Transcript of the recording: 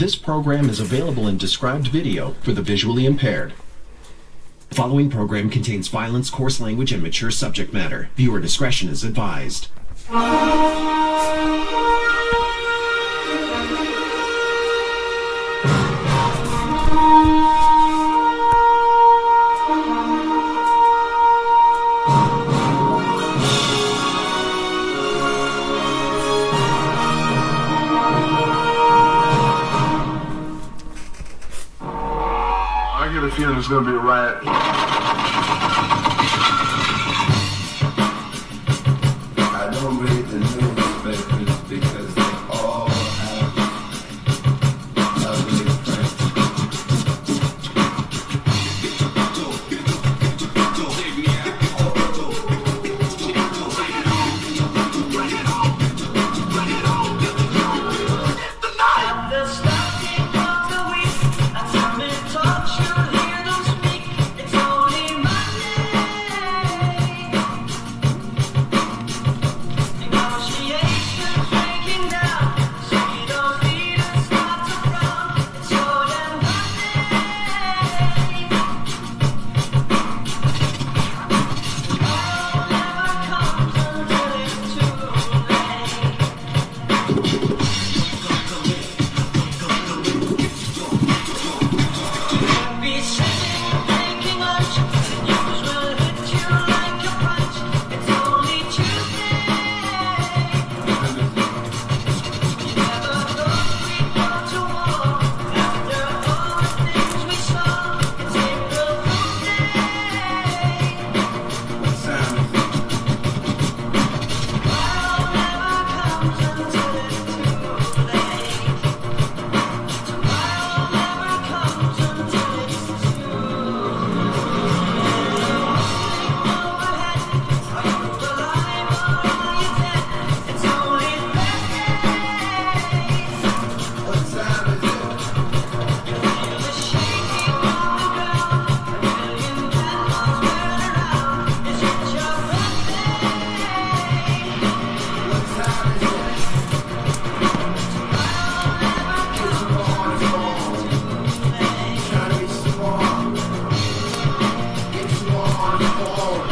This program is available in described video for the visually impaired. The following program contains violence, coarse language, and mature subject matter. Viewer discretion is advised. Feeling it's gonna be a riot. Oh,